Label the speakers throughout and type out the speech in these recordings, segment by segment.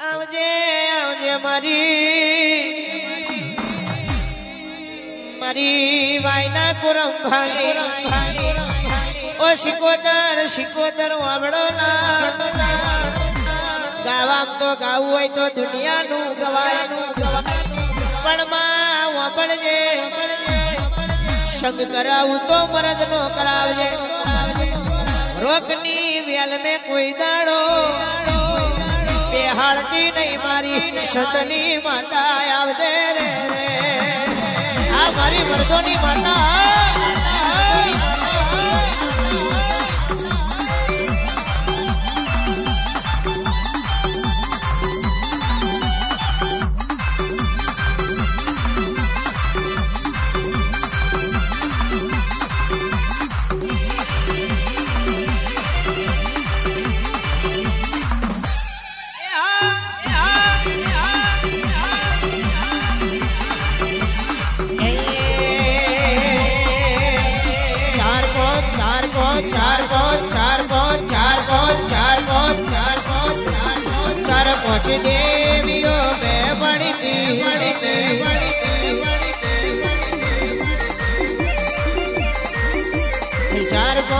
Speaker 1: આવજે આવજે મારી. મારી વાયના કુરમ ભાલી ઓ શિકોતર શિકોતર વાવડો ના ગાવામ તો ગાવું હોય તો દુનિયાનું ગવાયનું પણ માં વાપડજે સંગ કરાવું તો મરદ નો કરાવજે. રોકની વેલ મેં કોઈ દાડો. બેહાડતી નહીં મારી સતની માતા આવતે રે. આ મારી મર્દોની માતા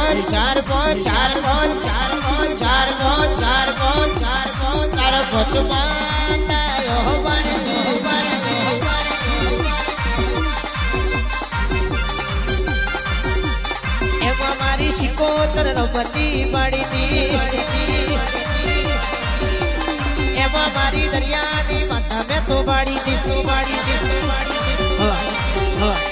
Speaker 1: પાંચ ચાર પાંચ ચાર પાંચ ચાર પાંચ ચાર પાંચ ચાર પાંચ ચાર પાંચ ચાર પાંચ એમાં મારી શિકોતર રમતી પાડીતી. એમાં મારી દરિયાની માતા મેં તો પાડી દીધું પાડી દીધું પાડી દીધું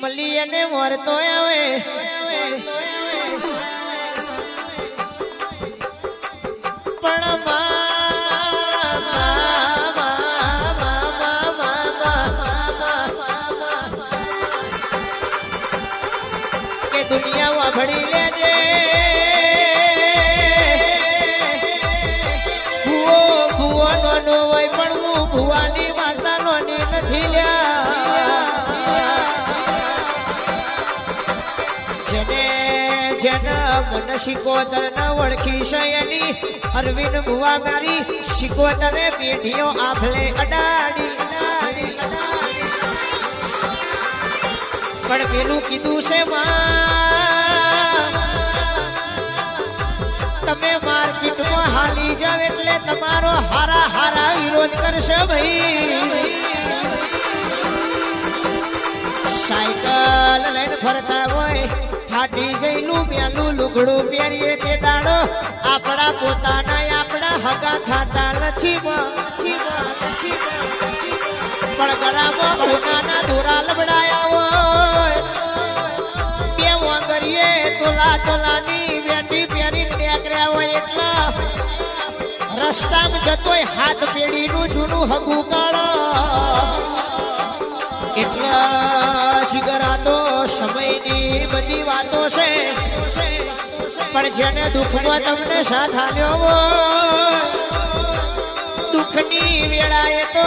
Speaker 1: મળી અને મરતો આવે. પણ મા, શિકોતર ન ઓળખી શયની અરવિંદ ભુવા મારી શિકોતરે પેઢીઓ આફલે અડાડી, અડાડી. પણ પેલું કીધું છે માં તમે માર્કેટમાં હાલી જાવ એટલે તમારો હારા હારા વિરોધ કરશે ભાઈ સાયકલ લઈને ફરતા હોય ફાટી જઈલું પેલું લુગડું પહેરીએ તે દાડો. આપણા પોતાના આપણા હગા નથી માં. પણ ગળામાં ભૂનાના દોરા લબડાયા હોય. બે વાંગરીએ તોલા તોલાની વેટી પહેરી ટેકર્યા હોય એટલા. રસ્તામાં જતોય હાથ પેઢીનું જૂનું હગું કાળો. એટલા જીગરાતો સમયની બધી વાતો છે. પણ જેને દુઃખમાં તમને સાથ આલ્યો દુઃખની વેળાએ તો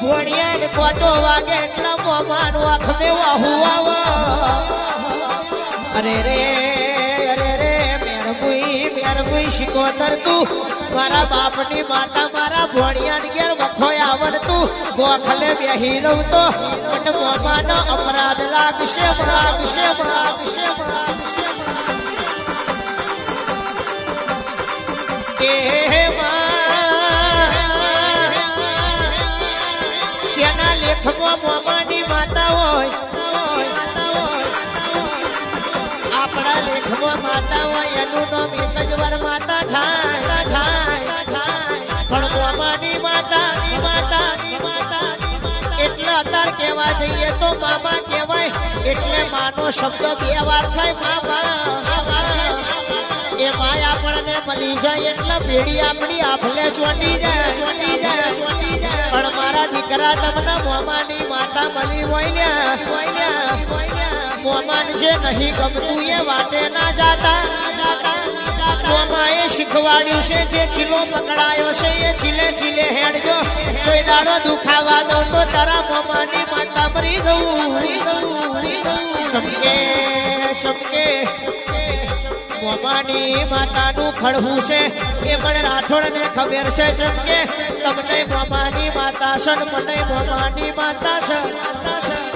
Speaker 1: ઘોડિયા કોટો વાગે એટલા મોમાનું આંખ મેવા હુવા અરે રે અરે રે, મેરમુઈ મેરમુઈ શિકોતર તું, મારા બાપની માતા મારા ભોણિયા ઘેર વખોય આવડતું. ગોખલે બેહી રહું તો પણ મોમાનો અપરાધ લાગશે લાગશે લાગશે કે માં શેના લેખમાં મોમાની માતા હોય? આપણા લેખમાં માતા હોય, એનું નામ એક જ વાર માતા થાય. એટલે અત્યારે કહેવા જઈએ તો મામા કહેવાય. એટલે માનો શબ્દ બે વાર થાય, મામા, એ માય આપણને મળી જાય એટલે પેઢી આપણી આફલે ચોટી જાય ચોટી જાય ચોટી જાય. પણ મારા દીકરા તમને મોમાની માતા મળી હોય ને હોય ને, હોય મોમાન જે નહીં ગમતું એ વાટે ના જાતા ના જાતા. મોમાએ શીખવાડ્યું છે જે ચીલો પકડાયો છે, એ ચીલે ચીલે હેડજો. કોઈ દાડો દુખાવા દો તો તારા મોમાની માતા મરી જવું. ચમકે ચમકે મોમાની માતાનું ખડવું છે, એ પણ રાઠોડને ખબર છે, ચમકે. તમને મોમાની માતા છે મને મોમાની માતા છે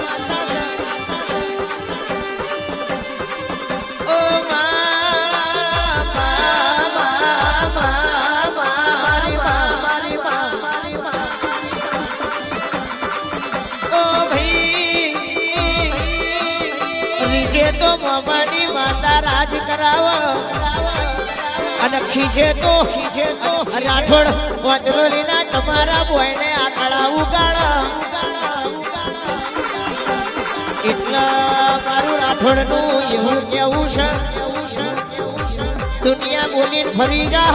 Speaker 1: રાજ કરાવો. અને ખીજે તો ખીજે તો રાઠોડ વાદરોલીના તમારા બોયને આકડા ઉગાડ. એટલા મારું રાઠોડનું એવું કેવું છે? દુનિયા બોલી ફરી જા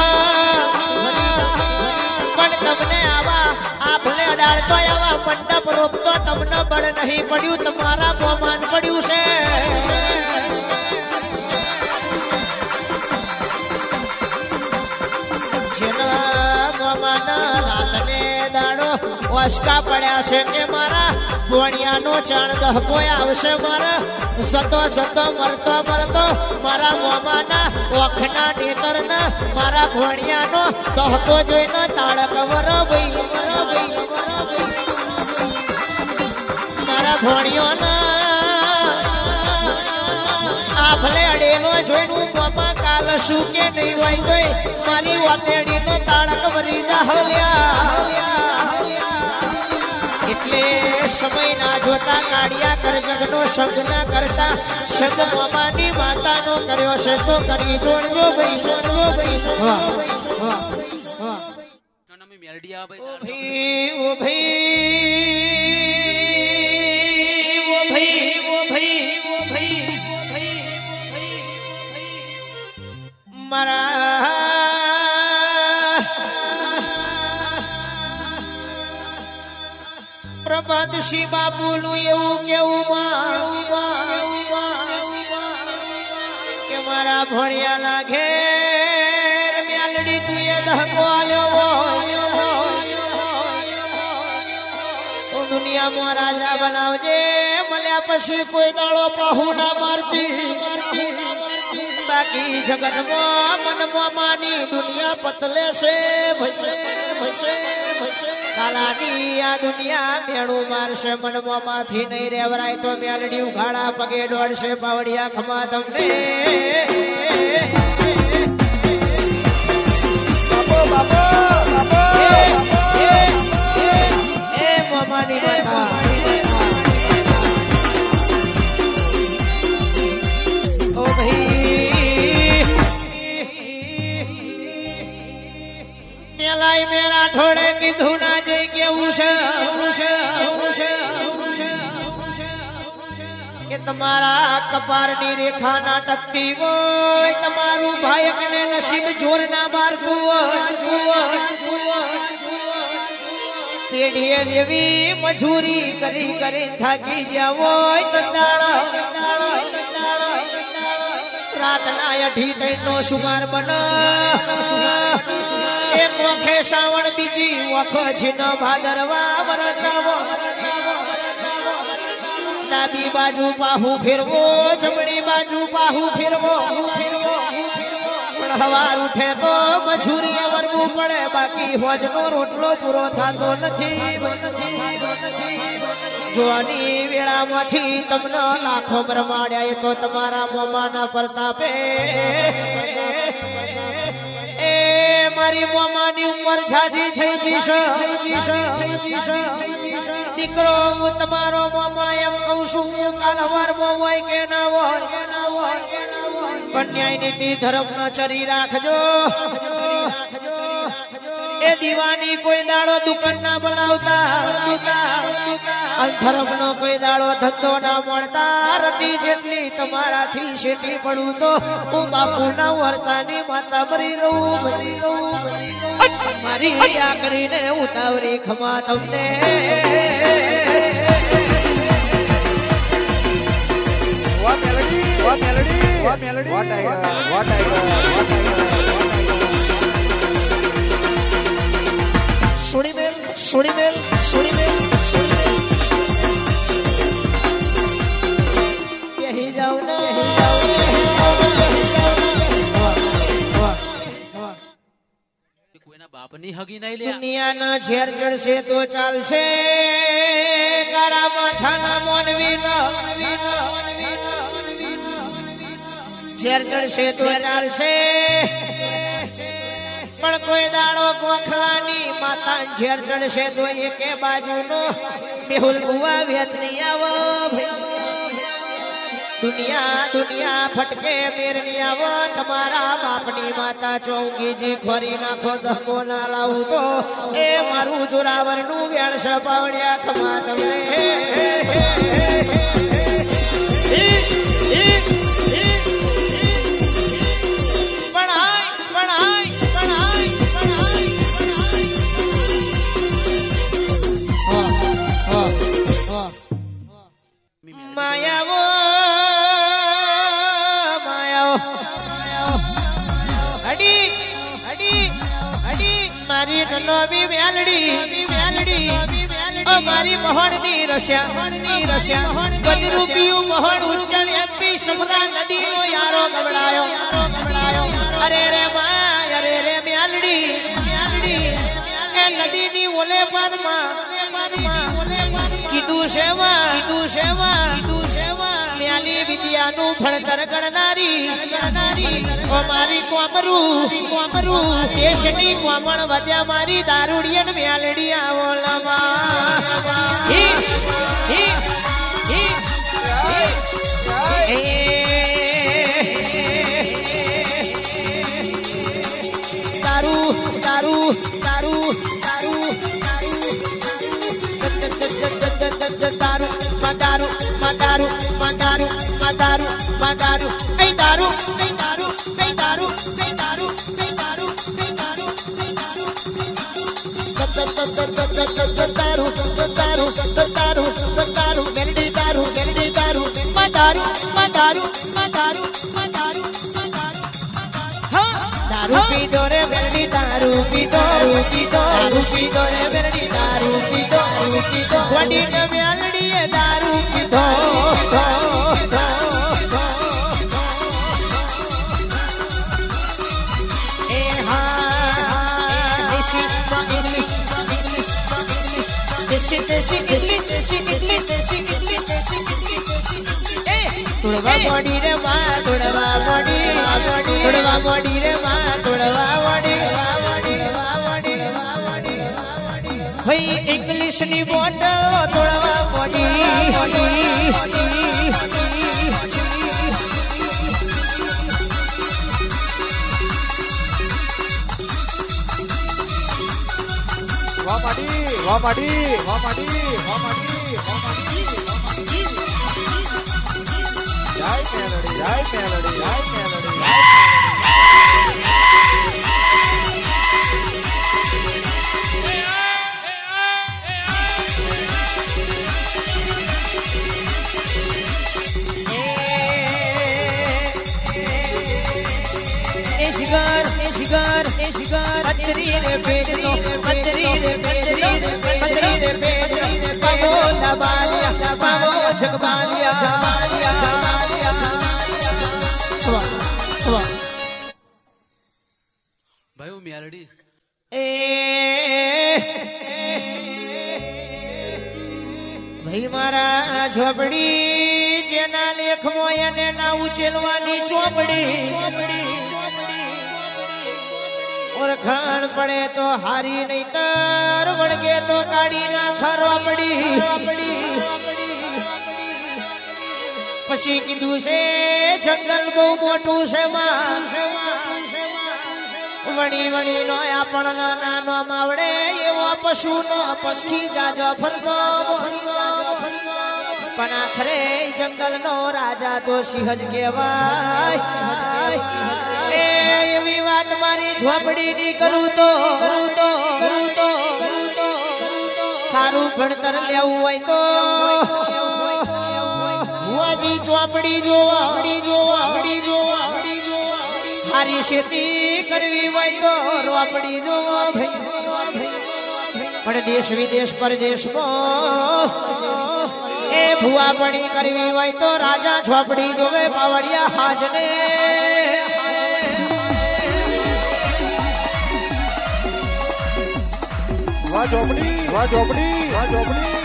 Speaker 1: પણ તમને આવા આપણે અડાડતો આવા મંડપ રોપતો તમને બળ નહીં પડ્યું, તમારા બોમાન પડ્યું છે. વસકા પડ્યા છે કે મારા ભોણિયાનો ચાણ દહકો આવશે મારા. સતો સતો મરતો મરતો મારા મોમાના ઓખના નેતરના મારા ભોણિયાનો દહકો જોઈને તાળક વર ભાઈ વર ભાઈ વર ભાઈ. મારા ભોણિયોના આફલે અડેલો જોઈનું મોમાં કાલ શું કે નહીં હોય તોય મારી વાતેડીનો તાળક વરી જાહલ્યા એટલે સમય ના જોતા કાઢિયા કર જગનો સંગ ના કરતા સંગ મામાની માતાનો કર્યો છે તો કરી જોડજો ભાઈ જોડજો ભાઈ ઓ
Speaker 2: ભાઈ
Speaker 1: ઓ ભાઈ ઓ ભાઈ ઓ ભાઈ. મારા પ્રભાતસિંહ બાપુનું એવું કેવું કે મારા ભણિયા લાગે મ્યાલડી તું એ ધક્કો આલ્યો દુનિયામાં રાજા બનાવજે મળ્યા પછી કોઈ દાડો પાહુ ના મારતી. બાકી જગતમાં મનમાં માની દુનિયા પતલે છે, ભસે ભસે. કાલાની આ દુનિયા મેળું મારશે મનમાં નહીં રેવરાય તો મેલડી ઉઘાડા પગે દોડશે પાવડિયા ખમા તમને
Speaker 3: બાપો બાપો બાપો
Speaker 1: એ, એ, એ, એ મોમાની માતા તમારા કપારની રેખા ના ટકતી હોય, તમારું ભાયક ને નસીબ જોર ના મારતું પેઢીએ દેવી મજૂરી કરી કરી થાકી ગયા હોય તો રાતના અઢી ત્રણ સુમાર બન એક વખે શ્રાવણ, બીજી વખો છીન ભાદરવા વરસાવો. ડાબી બાજુ પાહુ ફેરવો, જમણી બાજુ પાહુ ફેરવો પણ હવાર ઉઠે તો મજૂરી વરવું પડે, બાકી હોજનો રોટલો પૂરો થતો નથી જોવાની વેળામાંથી તમને લાખો બ્રમાડ્યા એ તો તમારા મોમાના પ્રતાપે. એ મારી મોમાની ઉંમર ઝાઝી થઈ જશે દીકરો હું તમારો મામા એમ કહું છું, હું કાલ હવારમાં હોય કે ના હોય પણ ન્યાય નીતિ ધર્મ નો ચરી રાખજો. એ દીવાની કોઈ દાડો દુકાન ના બનાવતા અંતરમ નો કોઈ દાડો ધંધો ના મળતા આરતી જેટલી તમારાથી શેટી પડું તો હું બાપુ ના વર્તાની માતા મરી રહું મરી રહું મારી હૈયા કરીને ઉતાવરી ખમા તમને What melody? What melody? What I heard? What I heard? What I heard? Suri Mel, Suri Mel,
Speaker 2: Suri Mel. બાપની હગી નહીં લે
Speaker 1: દુનિયાના ઝેર ચડશે તો ચાલશે. કારા માથાના મોનવી ઝેર ચડશે તો ચાલશે. પણ કોઈ દાડો ગોખલાની માતા ઝેર ચડશે તો એકે બાજુનો મેહુલ બુવા વેત નહીં આવો દુનિયા દુનિયા ફટકે મેરની આવો તમારા બાપની માતા ચોંગીજી ખોરી નાખો ધકો ના લાવું તો. એ મારું જોરાવરનું વેણ સપાવડ્યા ખમા તમે રસ્યા રસ્યા અરે રે માય નદીની ઓલે પારમાં કીધું સેવા કીધું સેવા કીધું મ્યાલી વિદ્યાનું ભણતર ગણનારી મારી કોમરું કોમરું દેશની કોમણ વધ્યા મારી દારૂડિયન મ્યાલડી આવોલમાં madaru madaru ei daru ei daru ei daru ei daru ei daru ei daru daru daru daru daru melody daru melody daru madaru madaru madaru madaru madaru દારૂ પીધો રે મેરડી દારૂ પીધો દારૂ પીધો દારૂ પીધો રે મેરડી દારૂ પીધો દારૂ પીધો વડી ને મેલડી દારૂ તોડવા મોડી રે માં તોડવા મોડી તોડવા ઇંગ્લિશની બોટલ તોડવા મોડી
Speaker 3: માડી વાહ માડી વાહ માડી વાહ માડી વાહ માડી જય મેલડી જય મેલડી જય મેલડી જય
Speaker 1: એ શિકાર એ શિકાર એ શિકાર અત્રી રે લબાલિયા જગબાલિયા જગબાલિયા
Speaker 2: ભાઈ હું મેલડી
Speaker 1: એ ભાઈ મારા ઝોપડી જેના લેખમાં એને ના ઉચેલવાની ચોપડી. ઓળખાણ પડે તો હારી નહીતર વળગે તો કાઢી ના ખરોપડી પછી કીધું છે, જંગલ બહુ મોટું છે વણી વણી નો આપણ નાનો માવડે એવો પશુ નો પક્ષી જાજો ફરતો પણ આખરે જંગલ નો રાજા તો સિંહ જ કહેવાય એવી વાત મારી ઝોપડી ની કરું તો કરું તો કરું તો સારું ભણતર લેવું હોય તો. હુઆજી ચોપડી જો જોવા જોવા. હારી ખેતી કરવી હોય તો રોપડી જોવો ભાઈ. પણ દેશ વિદેશ પરદેશમાં ભુવા પડી કરવી હોય તો રાજા છોપડી જોવે પાવડિયા હાજને.
Speaker 3: વાહ ચોપડી વાહ ચોપડી વાહ ચોપડી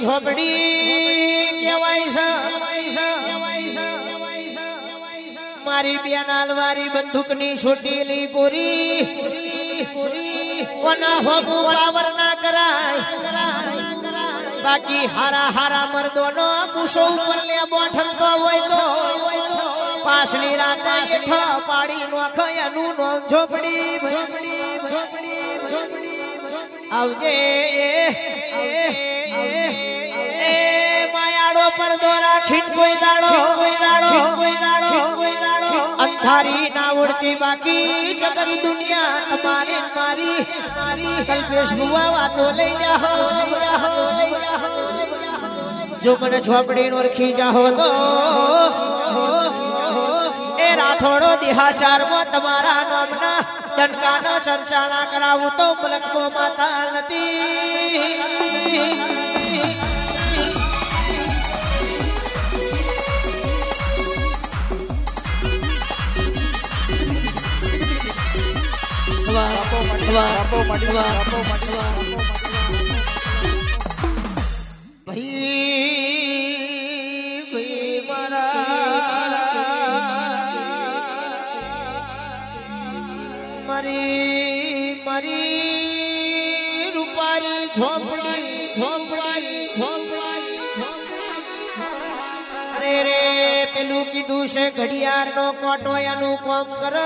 Speaker 1: ઝોપડી મારી બેન આલવારી બંદૂકની છોટીલી ગોરી કોના હોમું પાવર ના બાકી હારા હારા મર્દોનો પૂછો ઉપર લે બોઠરતો હોય તો, પાછલી રાતે પાડી નોખ એનું નો ઝોપડી આવજે એ પર દોરા ખીટ કોઈ દાડો કોઈ દાડો કોઈ દાડો કોઈ દાડો. અંધારી ના ઉડતી બાકી જગત દુનિયા તમારી મારી મારી. કલ્પેશ ભુવા વાતો લઈ જાહો લઈ જાહો લઈ જાહો જો મને છોપડી નો રખી જાહો તો એ રાઠોડો દિહાચારમાં તમારા નામના ડંકાનો ચર્ચાણા કરાવું તો મલકમાં માતા નથી. મારા મારી રૂપારી ઝોપડી ઝોપડી ઝોપડી. અરે રે, પેલું કીધું છે ઘડિયાળ નો કોટો એનું કોમ કર.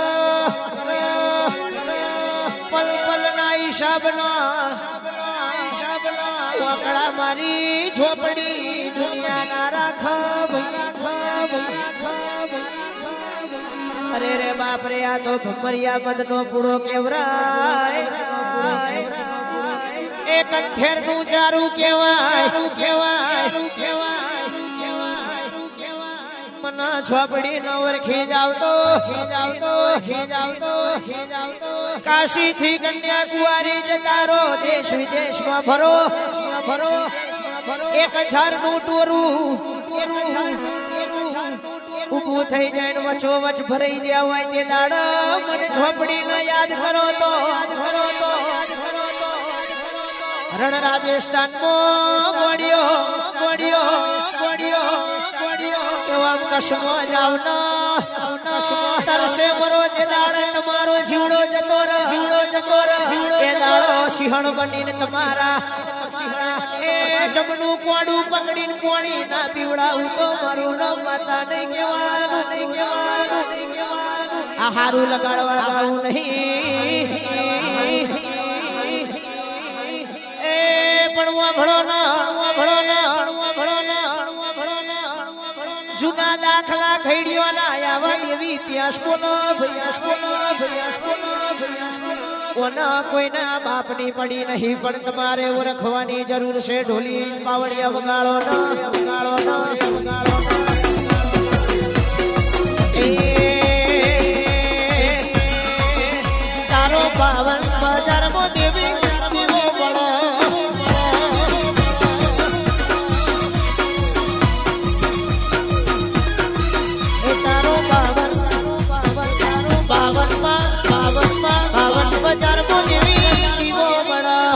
Speaker 1: ના હિસાબ ના મારી ઝોપડી દુનિયા ના રાખ અરે રે બાપ રે આ તો ભમરિયા મદ નો પૂળો કેવરાય એ કંથેરનું ચારું કેવાય કેવાય મના છોપડી નો વરખી જાવતો જાવતો જાવ તો જાવ તો જાવ તો કાશી થી કન્યાકુમારી જતારો દેશ વિદેશમાં ભરો ભરો. એક હજારનું ટોરું. ઉભું થઈ જાય ને વચો વચ ભરાઈ ગયા હોય તે દાડા. મને ઝોપડી ન યાદ કરો તો કરો તો. રણ રાજસ્થાન મો ગોડિયો ગોડિયો કશમો જાવ ના. તરસે મરો જે દાડે તમારો જીવડો જતો જીવડો જતો રહે. એ દાડો સિંહણ બનીને તમારા જમનું કોડું પકડીને કોણી ના પીવડાવું તો મારું નામ માતા નહીં કહેવાનું નહીં કહેવાનું નહીં કહેવાનું. આ હારું લગાડવા ગાવું નહીં. એ પણ વાભળો ના દાખલા ઘડ્યો ના આવા દેવી ઇતિહાસ બોલો, ભૈયાસ બોલો ભૈયાસ બોલો, ભૈયાસ કોના કોઈના બાપની પડી નહીં, પણ તમારે ઓળખવાની જરૂર છે. ઢોલી પાવડિયા વગાડો ના વગાડો ના, વગાડો તારો પાવન દેવી બડા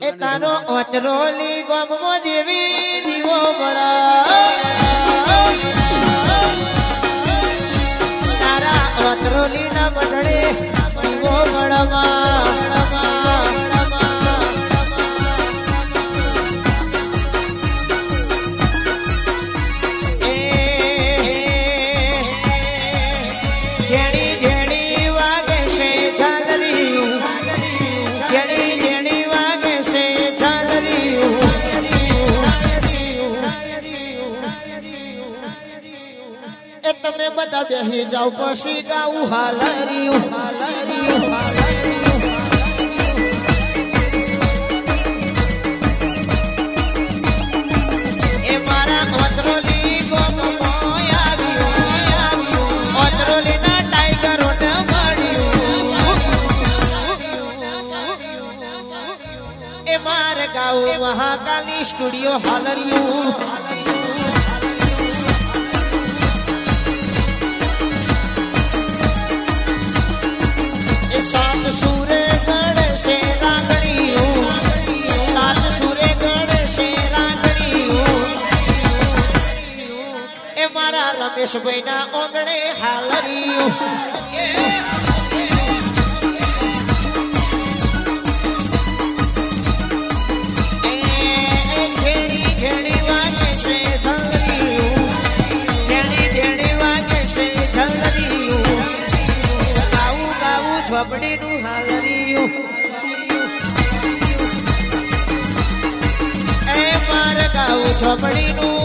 Speaker 1: એ તારો ઓતરોલી ગોમ દેવી દીવો બડા તારા ઓતરોલી ના મંડળે દીવો બળમાં બધા બેહી જાવ પછી ગાવું હાલરિયું હાલરિયું હાલરિયું. એ સ્ટુડિયો ઓતરોલી સાત સુરે ગણશે રાગણીયું સાત સુરે ગણશે રાગણીયું એ મારા રમેશભાઈ ના ઓગણે હાલરિયું ઝોપડીનું હાલરિયું એ મારે ઝોપડીનું હાલરિયું